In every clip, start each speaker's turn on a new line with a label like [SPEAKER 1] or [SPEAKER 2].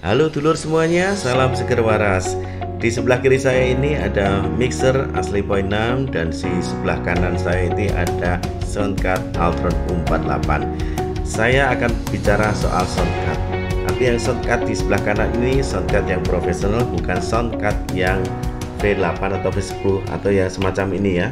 [SPEAKER 1] Halo dulur semuanya, salam seger waras. Di sebelah kiri saya ini ada mixer asli point 6 dan di sebelah kanan saya ini ada Soundcard Altron 48. Saya akan bicara soal soundcard. Tapi yang soundcard di sebelah kanan ini soundcard yang profesional bukan soundcard yang V8 atau V10 atau yang semacam ini ya.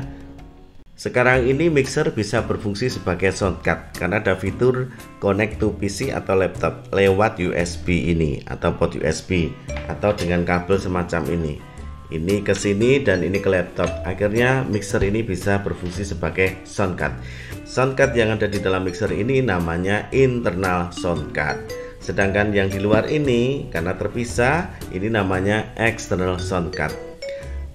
[SPEAKER 1] Sekarang ini mixer bisa berfungsi sebagai soundcard karena ada fitur connect to PC atau laptop lewat USB ini atau port USB atau dengan kabel semacam ini. Ini ke sini dan ini ke laptop. Akhirnya mixer ini bisa berfungsi sebagai soundcard. Soundcard yang ada di dalam mixer ini namanya internal soundcard. Sedangkan yang di luar ini karena terpisah ini namanya external soundcard.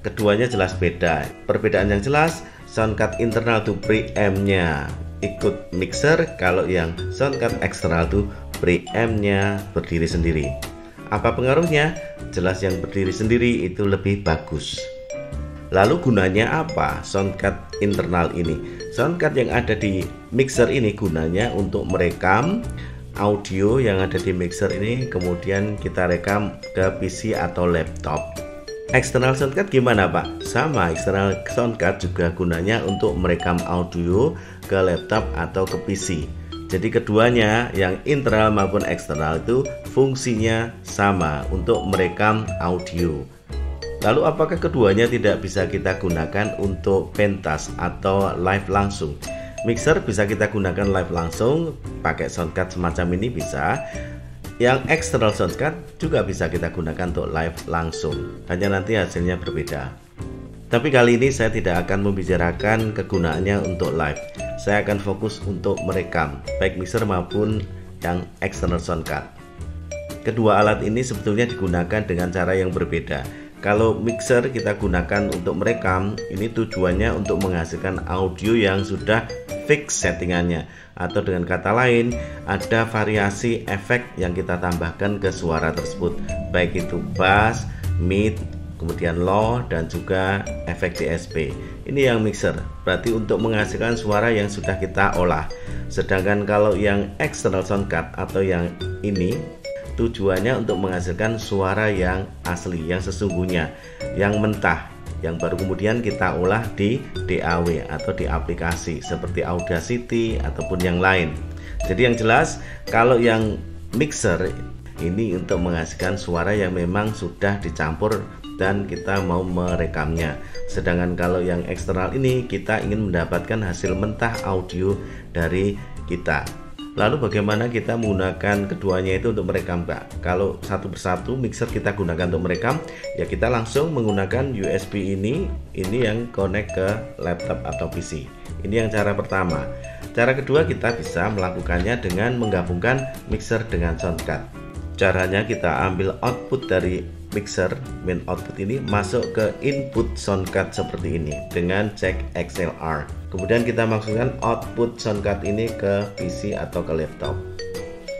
[SPEAKER 1] Keduanya jelas beda. Perbedaan yang jelas soundcard internal tuh preamp-nya ikut mixer kalau yang soundcard eksternal tuh preamp-nya berdiri sendiri apa pengaruhnya? jelas yang berdiri sendiri itu lebih bagus lalu gunanya apa soundcard internal ini? soundcard yang ada di mixer ini gunanya untuk merekam audio yang ada di mixer ini kemudian kita rekam ke PC atau laptop External soundcard gimana Pak? Sama, external soundcard juga gunanya untuk merekam audio ke laptop atau ke PC. Jadi keduanya yang internal maupun eksternal itu fungsinya sama untuk merekam audio. Lalu apakah keduanya tidak bisa kita gunakan untuk pentas atau live langsung? Mixer bisa kita gunakan live langsung pakai soundcard semacam ini bisa yang external soundcard juga bisa kita gunakan untuk live langsung, hanya nanti hasilnya berbeda. Tapi kali ini saya tidak akan membicarakan kegunaannya untuk live. Saya akan fokus untuk merekam, baik mixer maupun yang external soundcard. Kedua alat ini sebetulnya digunakan dengan cara yang berbeda. Kalau mixer kita gunakan untuk merekam, ini tujuannya untuk menghasilkan audio yang sudah fix settingannya. Atau dengan kata lain ada variasi efek yang kita tambahkan ke suara tersebut. Baik itu bass, mid, kemudian low dan juga efek DSP ini yang mixer berarti untuk menghasilkan suara yang sudah kita olah. Sedangkan kalau yang external soundcard atau yang ini tujuannya untuk menghasilkan suara yang asli yang sesungguhnya yang mentah yang baru kemudian kita olah di DAW atau di aplikasi seperti Audacity ataupun yang lain. Jadi yang jelas kalau yang mixer ini untuk menghasilkan suara yang memang sudah dicampur dan kita mau merekamnya. Sedangkan kalau yang eksternal ini kita ingin mendapatkan hasil mentah audio dari kita Lalu bagaimana kita menggunakan keduanya itu untuk merekam Kak? Kalau satu persatu mixer kita gunakan untuk merekam, ya kita langsung menggunakan USB ini, ini yang connect ke laptop atau PC. Ini yang cara pertama. Cara kedua kita bisa melakukannya dengan menggabungkan mixer dengan soundcard. Caranya kita ambil output dari mixer main output ini masuk ke input soundcard seperti ini dengan cek XLR kemudian kita masukkan output soundcard ini ke PC atau ke laptop.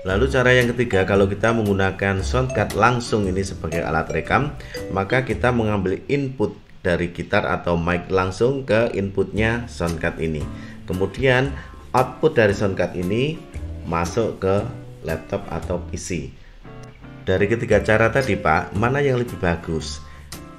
[SPEAKER 1] Lalu cara yang ketiga kalau kita menggunakan soundcard langsung ini sebagai alat rekam maka kita mengambil input dari gitar atau mic langsung ke inputnya soundcard ini. Kemudian output dari soundcard ini masuk ke laptop atau PC dari ketiga cara tadi Pak, mana yang lebih bagus?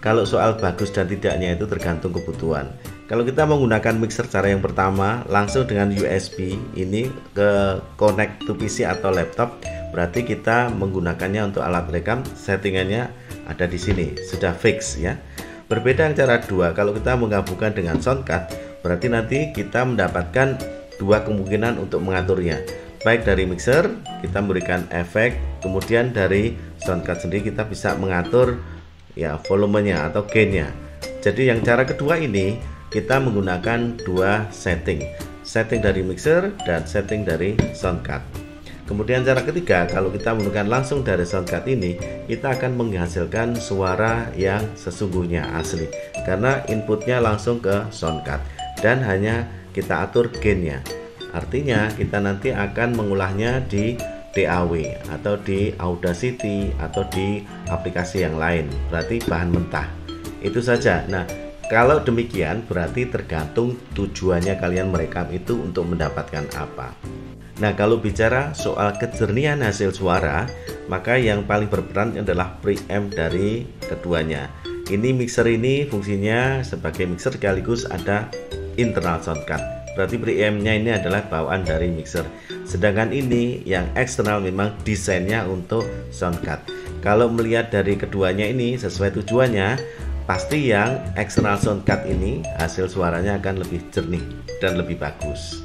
[SPEAKER 1] Kalau soal bagus dan tidaknya itu tergantung kebutuhan. Kalau kita menggunakan mixer cara yang pertama langsung dengan USB ini ke connect to PC atau laptop, berarti kita menggunakannya untuk alat rekam settingannya ada di sini sudah fix ya. Berbeda yang cara dua, kalau kita menggabungkan dengan soundcard, berarti nanti kita mendapatkan dua kemungkinan untuk mengaturnya baik dari mixer kita memberikan efek. Kemudian dari soundcard sendiri kita bisa mengatur ya volumenya atau gainnya. Jadi yang cara kedua ini kita menggunakan dua setting. Setting dari mixer dan setting dari soundcard kemudian cara ketiga kalau kita menggunakan langsung dari soundcard ini kita akan menghasilkan suara yang sesungguhnya asli. Karena inputnya langsung ke soundcard dan hanya kita atur gainnya Artinya kita nanti akan mengulahnya di DAW atau di Audacity atau di aplikasi yang lain. Berarti bahan mentah. Itu saja. Nah, kalau demikian berarti tergantung tujuannya kalian merekam itu untuk mendapatkan apa. Nah, kalau bicara soal kejernihan hasil suara, maka yang paling berperan adalah preamp dari keduanya. Ini mixer ini fungsinya sebagai mixer sekaligus ada internal sound card. Berarti preampnya ini adalah bawaan dari mixer. Sedangkan ini yang eksternal memang desainnya untuk sound card. Kalau melihat dari keduanya ini sesuai tujuannya, pasti yang eksternal sound card ini hasil suaranya akan lebih jernih dan lebih bagus.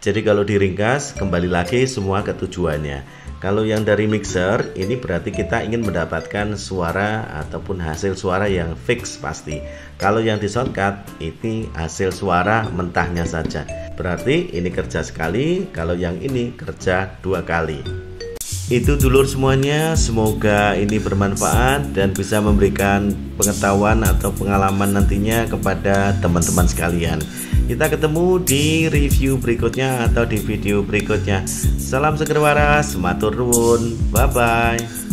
[SPEAKER 1] Jadi kalau diringkas kembali lagi semua ke tujuannya. Kalau yang dari mixer ini berarti kita ingin mendapatkan suara ataupun hasil suara yang fix pasti. Kalau yang di soundcard ini hasil suara mentahnya saja. Berarti ini kerja sekali, kalau yang ini kerja dua kali. Itu dulur semuanya, semoga ini bermanfaat dan bisa memberikan pengetahuan atau pengalaman nantinya kepada teman-teman sekalian. Kita ketemu di review berikutnya atau di video berikutnya. Salam seger waras, matur nuwun. Bye bye.